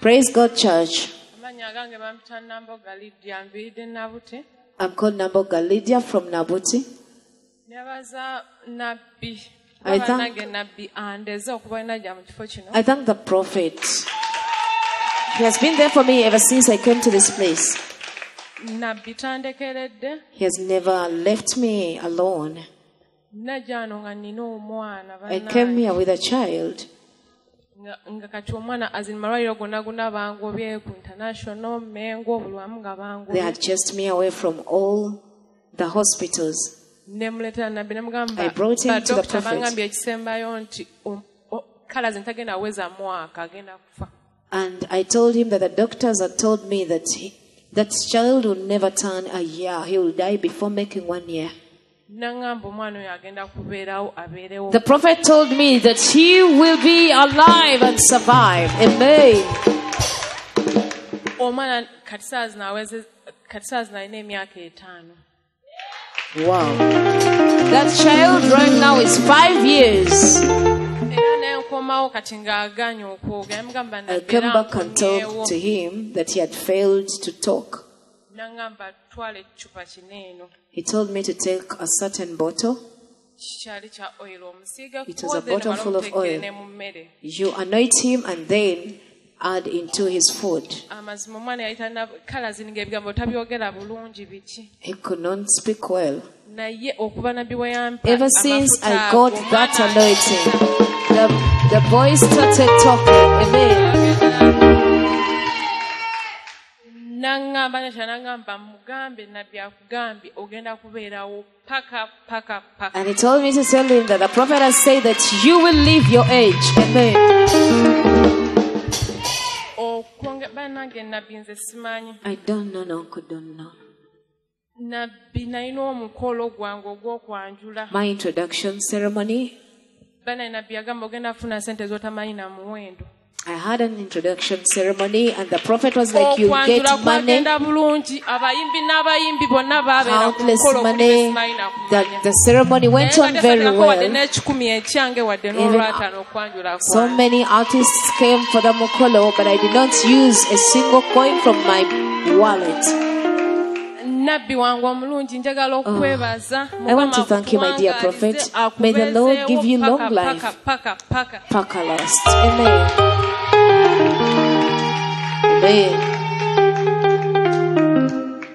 Praise God, church. amannya agange bampita namboga lidya nviiridde nabute I'm called Nambooga Lydia from Nabuti. I thank- nange nabbi andeze okuba inajja mu kifo kino I thank the prophet. He has been there for me ever since I came to this place. He has never left me alone. najja wano nga nina omwana I came here with a child. Nga, kati omwana malwaliro gonna gonna bangobye ku international mengo buli wamu nga They bangobye had chased me away from all the hospitals. nemuleetera nabbi nemugamba I brought him to the badokita prophet. bangambye ekisembayo nti ntagenda weza mwaka agenda kufa And I told him that the doctors had told me that he, that child will never turn a year. He will die before making one year. Naŋŋamba omwana oyo agenda kubeerawo abeerewo The prophet told me that he will be alive and survive. Amen. Oh, omwana kati saazino aweze kati saazino alina emyaka etaano Wow. That child right now is five years. era nenkomawo kati ng'aganye okwogera namugamba I came back and nkomyewo told to him that he had failed to talk. Naŋŋamba twala ekicupa kineeno He told me to take a certain bottle. kyali kya oil It was a bottle full of oil. ne mu mmere You anoint him and then add into his food. amazima omwana yali talina kala zininga ebigambo tabyogera bulungi biki He could not speak well. naye okuba nabbi we yampa Ever since I got that anointing, the, the boy started talking. Amen. Naŋŋamba naŋŋamba mugambe nabbi akugambye ogenda kubeerawo paka paka paka And he told me to tell him that the prophet has said that you will leave your age. Amen. bannange nabbi nze simanyi I don't know, no, don't know. nabbi nalina omukolo gwange ogw'okwanjula My introduction ceremony, nabbi yagamba ogenda kufuna sente z'otamanyi na muwendo I had an introduction ceremony and the prophet was like, you get money, kwagenda bulungi abayimbi n'abayimbi bonna baabeera ku countless money. That the ceremony went on very well. n'ekikumi ekyange wadde n'olwataano okwanjula So many artists came for the mukolo, but I did not use a single coin from my wallet. nabbi wange omulungi njagala oh, okwebaza I want to thank you, my dear prophet. May the Lord give you long life. paka paka Paka last. Amen. Amen.